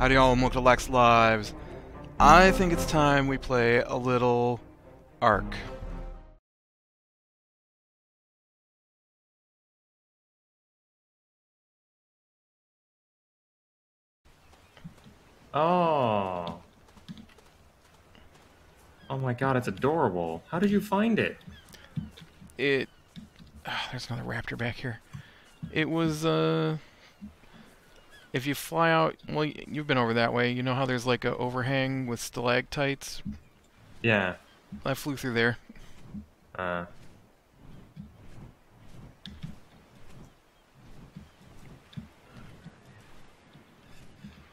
Howdy all, and welcome to Lac's Lives. I think it's time we play a little Ark. Oh. Oh my god, it's adorable. How did you find it? It... ah, there's another raptor back here. It was, uh... If you fly out... Well, you've been over that way. You know how there's like a overhang with stalactites? Yeah. I flew through there. Uh.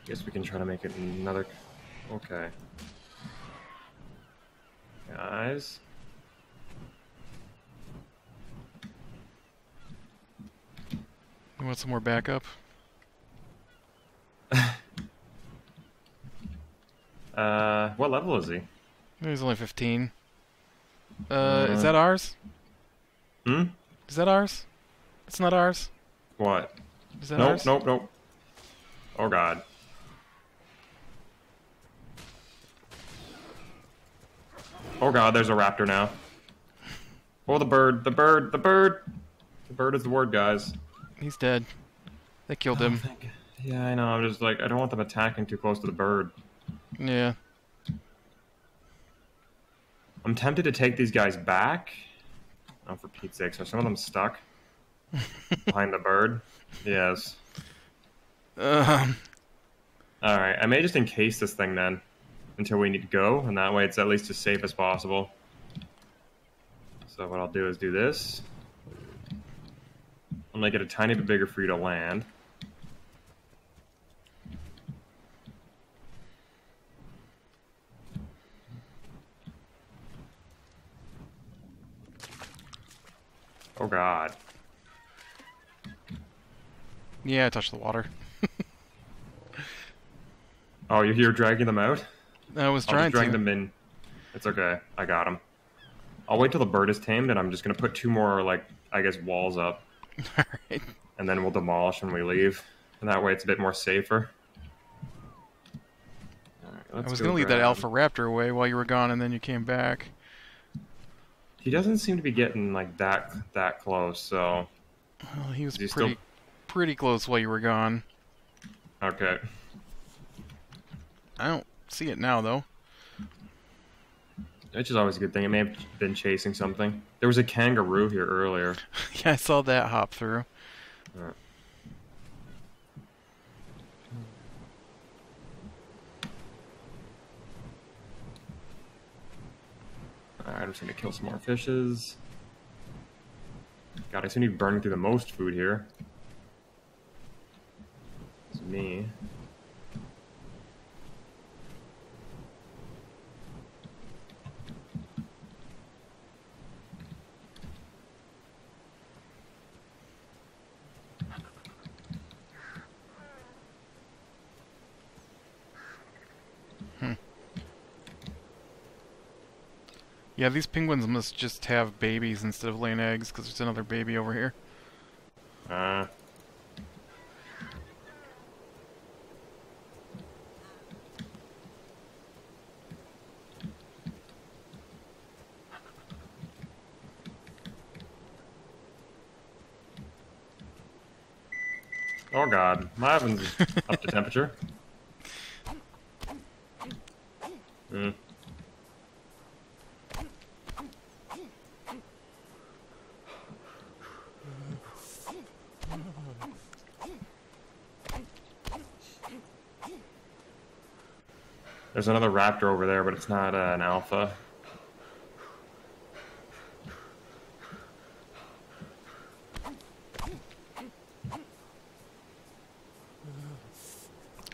Guess we can try to make it another. Okay. Guys. You want some more backup? Uh, what level is he? He's only 15. Uh, is Uh, that ours? Hmm? Is that ours? It's not ours? What? Is that Nope, ours? nope, nope. Oh god. Oh god, there's a raptor now. Oh, the bird, the bird, the bird! The bird is the word, guys. He's dead. They killed him. thank- Yeah, I know. I'm just like, I don't want them attacking too close to the bird. Yeah. I'm tempted to take these guys back. Oh, for Pete's sake, are some of them stuck behind the bird? Yes. Um, Alright, I may just encase this thing then until we need to go, and that way it's at least as safe as possible. So what I'll do is do this. I'll make it a tiny bit bigger for you to land. Oh god. yeah, I touched the water. Oh, you're here dragging them out? I was oh, I'll trying just drag to. them in. It's okay. I got them. I'll wait till the bird is tamed, and I'm just gonna put two more, like, I guess, walls up, Alright. and then we'll demolish when we leave. And that way it's a bit more safer. Alright, I let's was go gonna leave that alpha raptor away while you were gone, and then you came back. He doesn't seem to be getting, like, that that close, so... Well, he was he pretty, still- pretty close while you were gone. Okay. I don't see it now, though. Which is always a good thing. It may have been chasing something. There was a kangaroo here earlier. yeah, I saw that hop through. Alright. I'm just gonna kill some more fishes. God, I seem to be burning through the most food here. It's me. Yeah, these penguins must just have babies instead of laying eggs, because there's another baby over here. Uh, Oh god, my oven's up to temperature. Hmm. There's another raptor over there, but it's not uh, an alpha.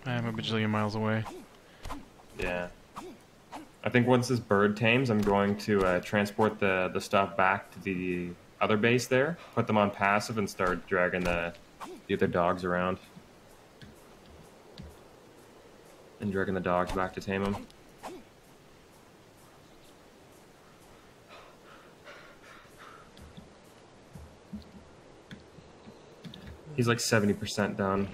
I'm a bajillion miles away. Yeah. I think once this bird tames, I'm going to uh, transport the, the stuff back to the other base there, put them on passive, and start dragging the, the other dogs around. dragging the dogs back to tame him. He's like 70% done.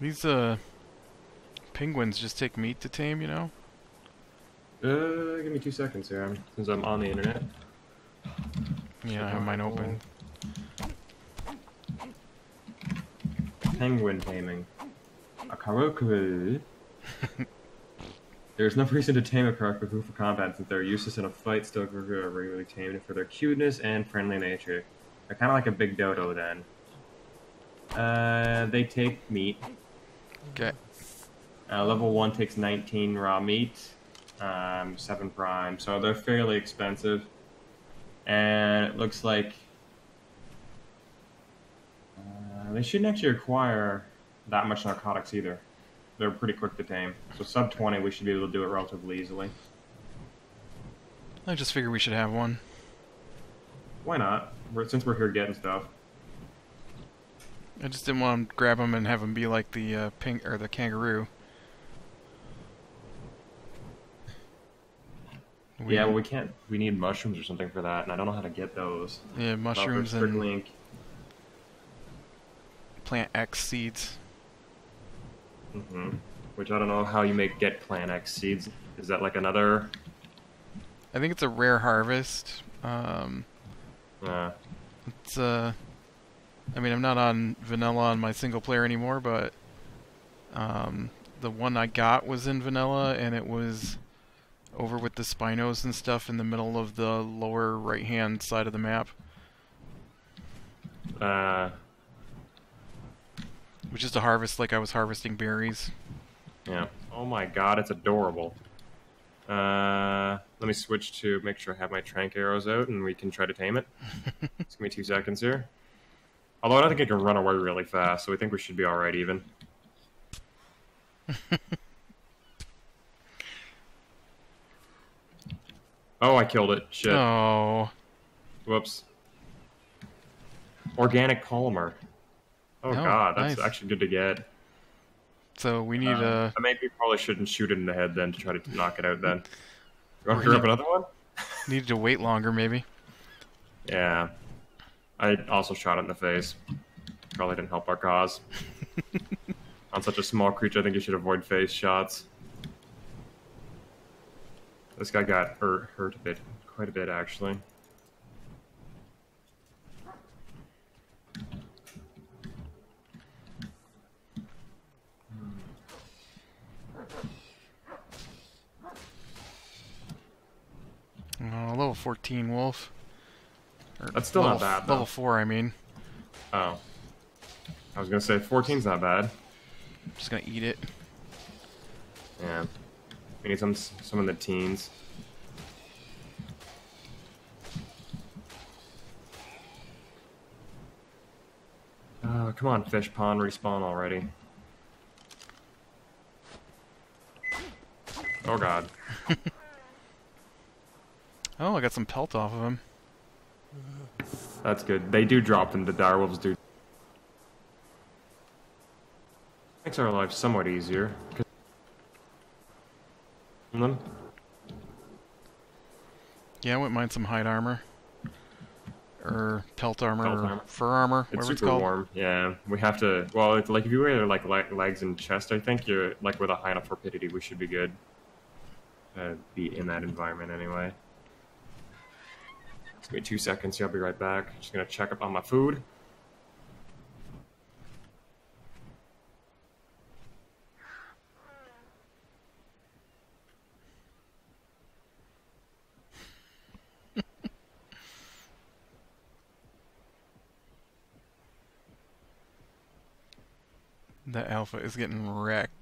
These, uh, penguins just take meat to tame, you know? Uh, give me two seconds here, since I'm on the internet. Yeah, I have mine open. Penguin taming. A Kairuku. There's no reason to tame a Kairuku for combat since they're useless in a fight. Still, Kairuku are regularly tamed for their cuteness and friendly nature. They're kind of like a big dodo then. Uh, they take meat. Okay. Uh, level one takes 19 raw meat, um, seven prime, so they're fairly expensive. And it looks like uh, they shouldn't actually require that much narcotics either. They're pretty quick to tame. So sub 20, we should be able to do it relatively easily. I just figured we should have one. Why not? We're, since we're here getting stuff. I just didn't want to grab them and have them be like the uh, pink or the kangaroo. We- yeah, well, we can't. We need mushrooms or something for that, and I don't know how to get those. yeah, mushrooms and plant X seeds. Mhm. Which I don't know how you make get Plant X seeds. Is that like another? I think it's a rare harvest. Um, Uh, it's uh, I mean, I'm not on vanilla on my single player anymore, but um, the one I got was in vanilla, and it was over with the spinos and stuff in the middle of the lower right hand side of the map, uh, which is to harvest like I was harvesting berries. yeah. Oh my god, it's adorable. Uh, let me switch to make sure I have my tranq arrows out, and we can try to tame it. Just give me two seconds here. Although I don't think it can run away really fast, so we think we should be all right even. oh, I killed it. Shit. Oh, Whoops. Organic polymer. Oh, Oh, god, that's nice. actually good to get. so we need Uh, uh, I maybe probably shouldn't shoot it in the head then to try to knock it out then. You want to grab another one? needed to wait longer maybe. Yeah. I also shot it in the face. Probably didn't help our cause. On such a small creature, I think you should avoid face shots. This guy got hurt, hurt a bit, quite a bit actually. Uh, level 14 wolf. Or That's still level, not bad, though. Level 4, I mean. Oh. I was gonna say 14's not bad. just gonna eat it. Yeah. We need some some of the teens. Oh, come on, fish pond, respawn already. Oh god. Oh, I got some pelt off of him. That's good. They do drop them, the direwolves do. Makes our lives somewhat easier. them. Yeah, I wouldn't mind some hide armor. Or pelt armor, Pelt or fur armor, It's whatever it's super called. warm. Yeah, we have to. Well, it's like if you wear like le- legs and chest, I think you're like with a high enough rapidity, we should be good. Uh, be in that environment anyway. Give me two seconds. here, I'll be right back. Just gonna check up on my food. The alpha is getting wrecked.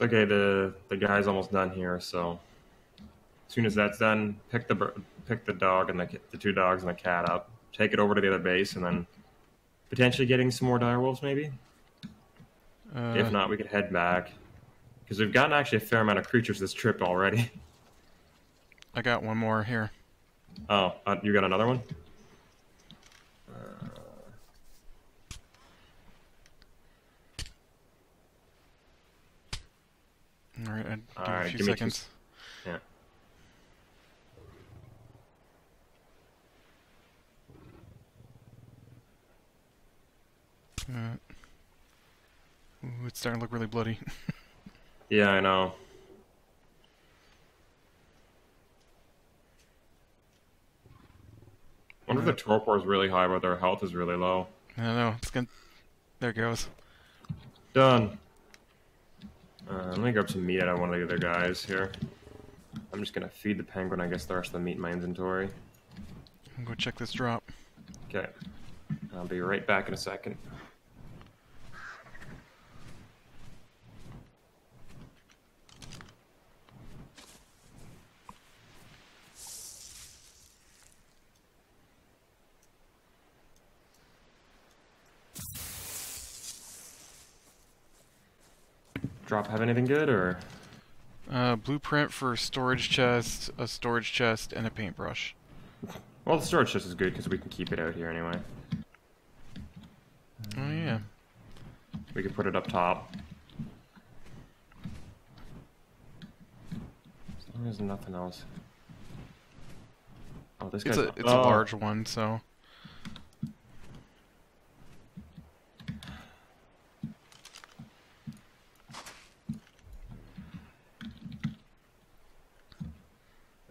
Okay, the the guy's almost done here, so As soon as that's done, pick the pick the dog and the the two dogs and the cat up. Take it over to the other base, and then potentially getting some more direwolves, maybe. Uh, if not, we could head back because we've gotten actually a fair amount of creatures this trip already. I got one more here. Oh, uh, you got another one? All right, I'd give All a few two seconds. Yeah. Uh, ooh, it's starting to look really bloody. Yeah, I know. wonder if the torpor is really high, but their health is really low. I don't know. It's gonna. There it goes. Done. Uh, let me grab some meat out of one of the other guys here. I'm just gonna feed the penguin, I guess, the rest of the meat in my inventory. I'm go check this drop. Okay. I'll be right back in a second. Drop have anything good or? Uh, blueprint for storage chest, a storage chest, and a paintbrush. Well, the storage chest is good because we can keep it out here anyway. Oh yeah. We can put it up top. As long as nothing else. Oh, this It's guy's a it's oh, a large one, so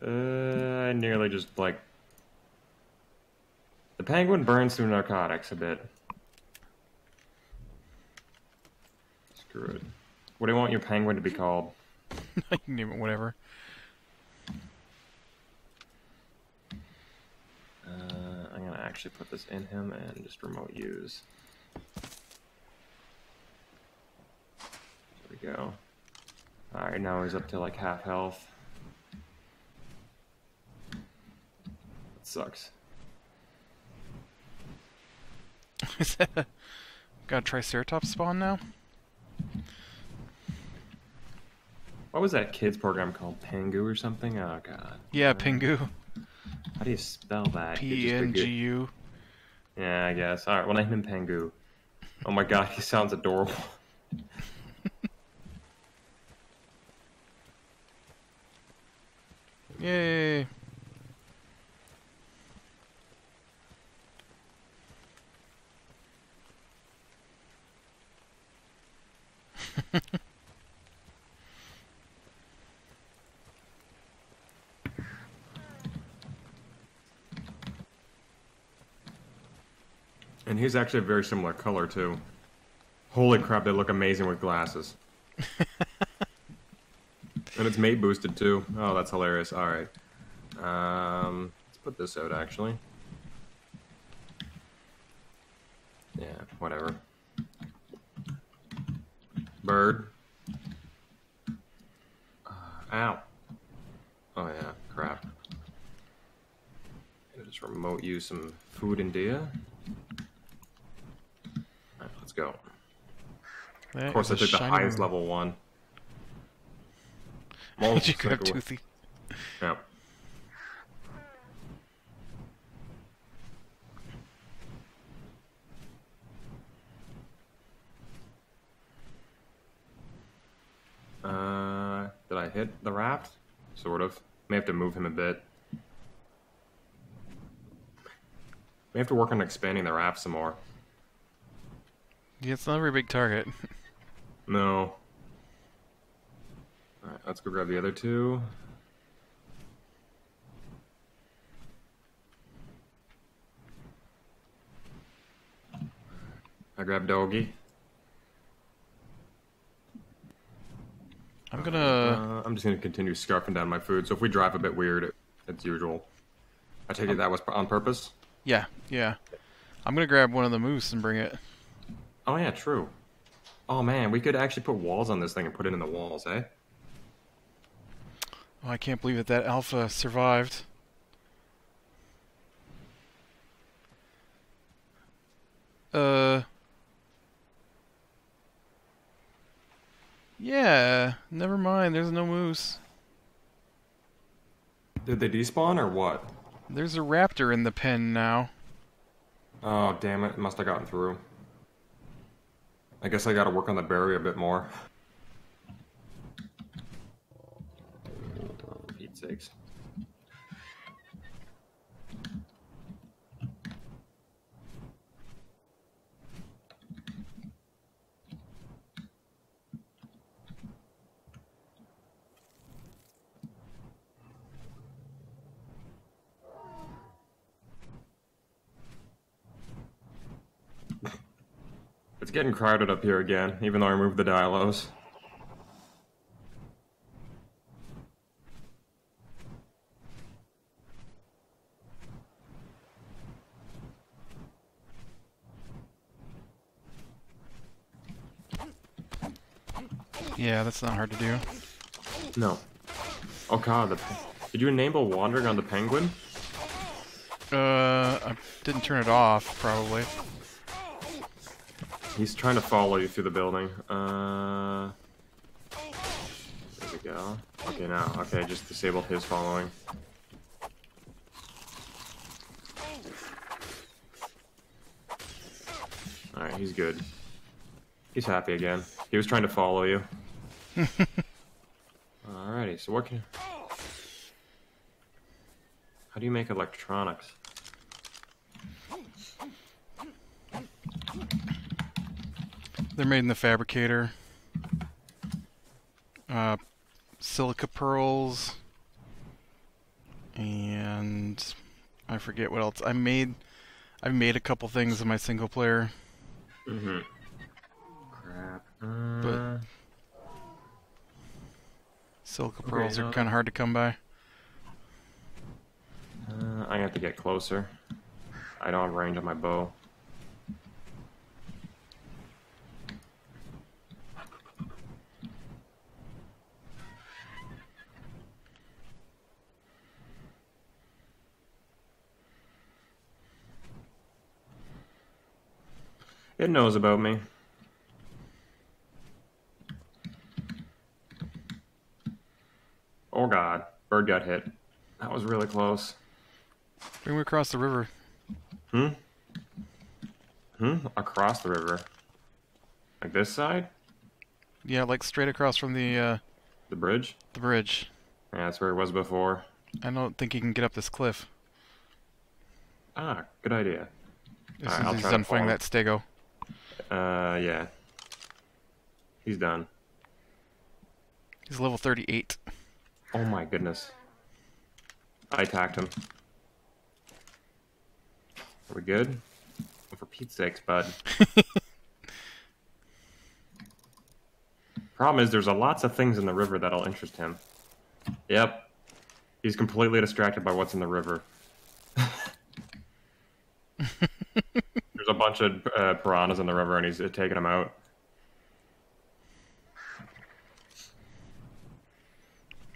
Uh, I nearly just like. The penguin burns through narcotics a bit. Screw it. What do you want your penguin to be called? I can name it whatever. Uh, I'm gonna actually put this in him and just remote use. There we go. Alright, now he's up to like half health. Sucks. Is that a got a triceratops spawn now? What was that kids program called? Pangu or something? Oh god. Yeah, Pingu. How do you spell that? P N G U. Yeah, I guess. Alright, well name him Pangu. Oh my god, he sounds adorable. Yay! He's actually a very similar color too. Holy crap, they look amazing with glasses. and it's mate boosted too. Oh, that's hilarious. All right. Um, let's put this out actually. Yeah, whatever. Bird. Uh, ow. Oh yeah, crap. Gonna just remote you some food in Dia. Go. That Of course, I took the highest level one. Did you grab Toothy? Yeah. Uh, did I hit the raft? Sort of. May have to move him a bit. May have to work on expanding the raft some more. Yeah, it's not a very big target. No. Alright, let's go grab the other two. I grab Doggy. I'm gonna. Uh, I'm just gonna continue scarfing down my food. So if we drive a bit weird, it, it's usual. I take it that was on purpose. Yeah, yeah. I'm gonna grab one of the moose and bring it. Oh yeah, true. Oh man, we could actually put walls on this thing and put it in the walls, eh? Oh, I can't believe that that alpha survived. Uh. Yeah, never mind. There's no moose. Did they despawn or what? There's a raptor in the pen now. Oh, damn it. Must have gotten through. I guess I gotta work on the berry a bit more. For Pete's sakes. It's getting crowded up here again, even though I removed the dilos. Yeah, that's not hard to do. No. Oh god, the did you enable wandering on the penguin? Uh, I didn't turn it off, probably. He's trying to follow you through the building. Uh, there we go. Okay, now. Okay, just disabled his following. Alright, he's good. He's happy again. He was trying to follow you. Alrighty, so what can... How do you make electronics? They're made in the fabricator. Uh, silica pearls. And I forget what else. I made I've made a couple things in my single player. Mm-hmm. Crap. Uh, Silica Okay, pearls no, are kind of hard to come by. Uh, I have to get closer. I don't have range on my bow. It knows about me. Oh god, bird got hit. That was really close. Bring me across the river. Hmm? Hmm? Across the river. Like this side? Yeah, like straight across from the uh, The bridge? the bridge. Yeah, that's where it was before. I don't think he can get up this cliff. Ah, good idea. As Alright, soon I'll as he's try to done fighting that stego. Uh, yeah. He's done. He's level 38. Oh my goodness. I attacked him. Are we good? Oh, for Pete's sakes, bud. Problem is, there's a lots of things in the river that'll interest him. Yep. He's completely distracted by what's in the river. there's a bunch of uh, piranhas in the river, and he's uh, taking them out.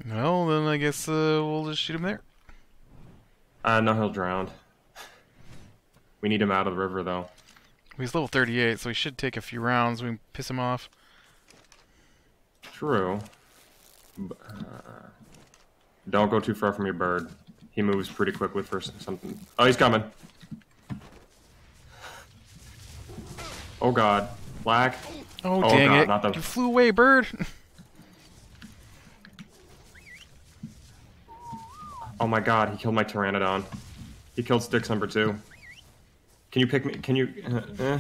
Well, then I guess uh, we'll just shoot him there. Uh, no, he'll drown. We need him out of the river, though. He's level 38, so he should take a few rounds. We can piss him off. True. Uh, don't go too far from your bird. He moves pretty quickly for something. Oh, he's coming. Oh god. Black. Oh, Oh, dang God, it. not the- You flew away, bird. Oh my god, he killed my pteranodon. He killed Sticks number two. Can you pick me? Can you? Uh, uh,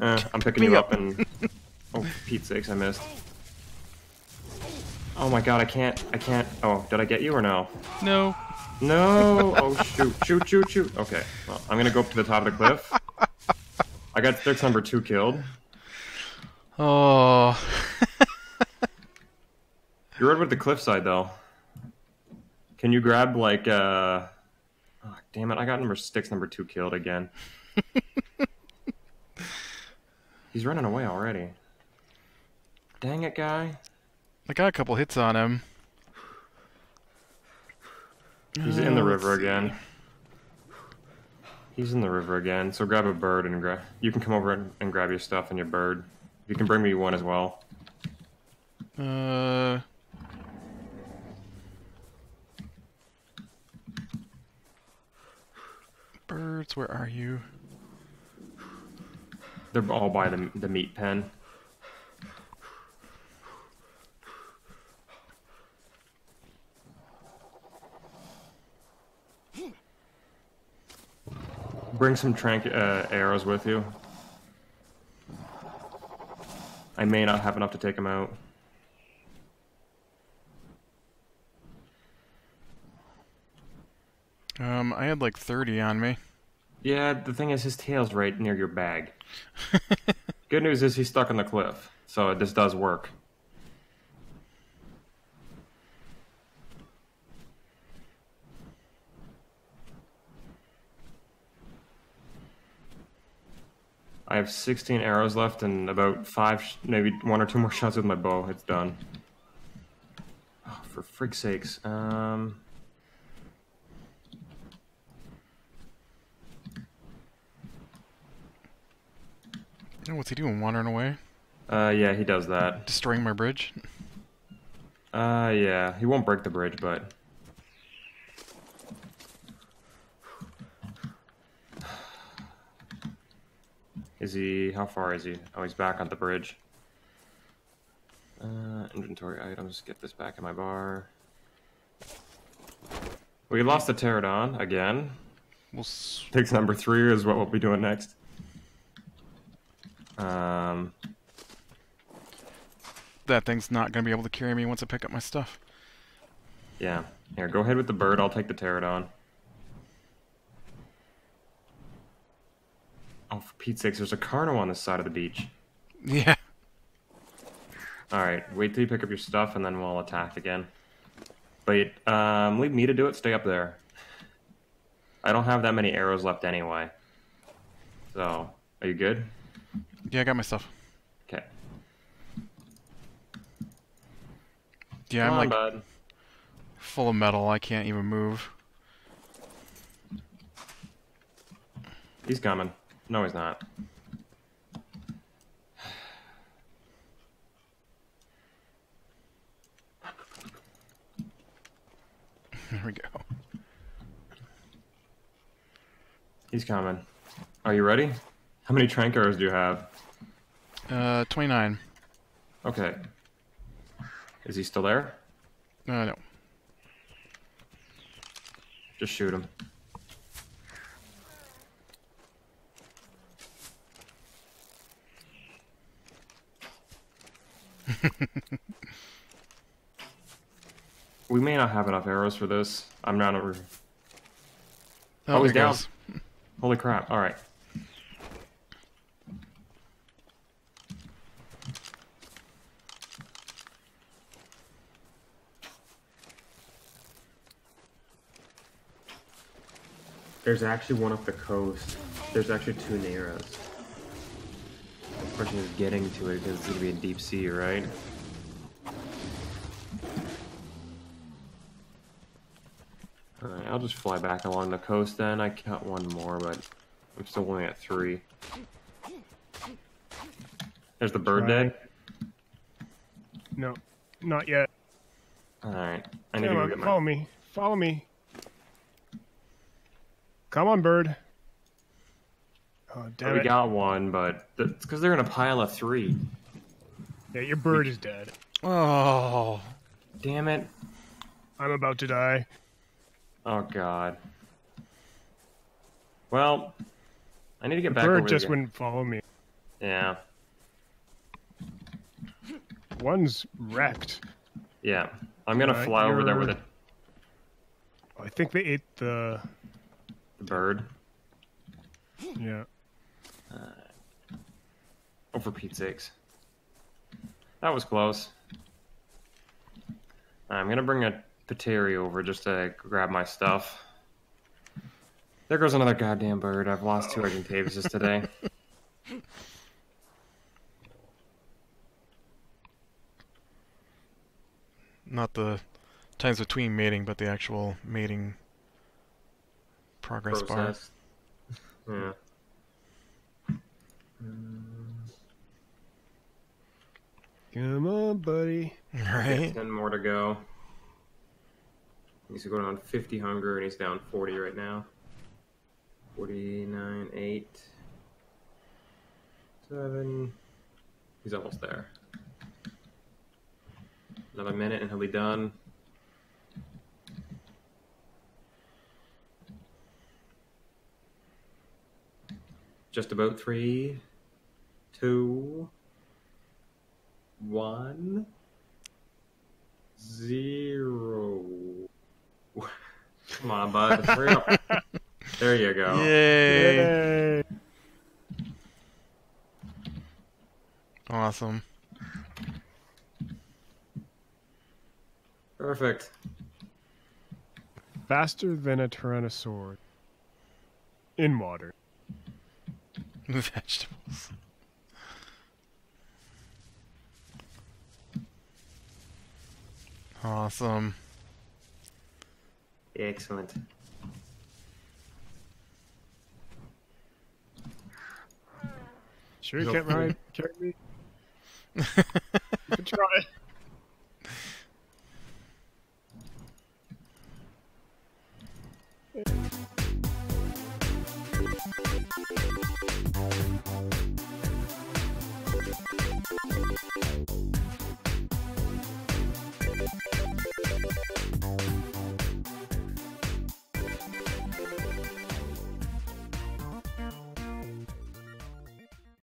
uh, I'm picking me you up. up and. Oh, Pete's sakes, I missed. Oh my god, I can't. I can't. Oh, did I get you or no? no. No! Oh shoot! Shoot! Shoot! Shoot! Okay, well, I'm gonna go up to the top of the cliff. I got sticks number two killed. Oh. You're right with the cliffside though. Can you grab like uh? Oh, damn it! I got number sticks number two killed again. He's running away already. Dang it, guy! I got a couple hits on him. He's Uh, in the let's river again. He's in the river again. So grab a bird and grab. You can come over and, and grab your stuff and your bird. You can bring me one as well. Uh. Birds, where are you? They're all by the the meat pen. Bring some tranq uh, arrows with you. I may not have enough to take him out. Um, I had like 30 on me. Yeah, the thing is, his tail's right near your bag. Good news is he's stuck on the cliff, so this does work. I have 16 arrows left and about five, maybe one or two more shots with my bow. It's done. Oh, for frig's sakes. Um, Oh, what's he doing? Wandering away? uh, yeah, he does that. Destroying my bridge? Uh, yeah, he won't break the bridge, but is he? How far is he? Oh, he's back on the bridge. Uh, inventory items. Get this back in my bar. We lost the pterodon again. We'll Picks number three is what we'll be doing next. Um, that thing's not going to be able to carry me once I pick up my stuff. yeah. Here, go ahead with the bird. I'll take the pterodon. Oh, for Pete's sakes, there's a Carno on this side of the beach. Yeah. Alright, wait till you pick up your stuff and then we'll attack again. But, um, leave me to do it. Stay up there. I don't have that many arrows left anyway. So, are you good? Yeah, I got my stuff. Okay. Yeah, Come I'm on, like bud. full of metal. I can't even move. He's coming. No, he's not. There we go. He's coming. Are you ready? How many tranq arrows do you have? Uh, 29. Okay. Is he still there? Uh, no. Just shoot him. we may not have enough arrows for this. I'm not over. Oh, oh, he's down. goes. Holy crap! All right. There's actually one up the coast. There's actually two. The question is getting to it because it's gonna be in deep sea, right? Alright, I'll just fly back along the coast then. I got one more, but I'm still only at three. There's the bird dead. No, not yet. Alright, I need Come to go on, get my. follow me. Follow me. Come on, bird. Oh, damn we it. got one, but it's because they're in a pile of three. Yeah, your bird is dead. Oh. Damn it! I'm about to die. Oh god. Well, I need to get back bird just there. wouldn't follow me. Yeah, One's wrecked. yeah. I'm gonna Alright, fly over there with it, I think they ate the. the bird. Yeah. Uh, oh, for Pete's sakes. That was close. I'm gonna bring a Pateri over just to grab my stuff. There goes another goddamn bird. I've lost two Argentavises today. Not the times between mating, but the actual mating progress bar. Yeah. Mm, Come on, buddy. Right? Ten more to go. He's going on 50 hunger and he's down 40 right now. 49, 8, 7. He's almost there. Another minute and he'll be done. Just about three, two, one, zero. Come on, bud. Hurry up. There you go. Yay! Yay. Awesome. Perfect. Faster than a Tyrannosaur. In water. Vegetables. Awesome. Excellent. Sure, you can't ride. Carry me. you can try. Thank you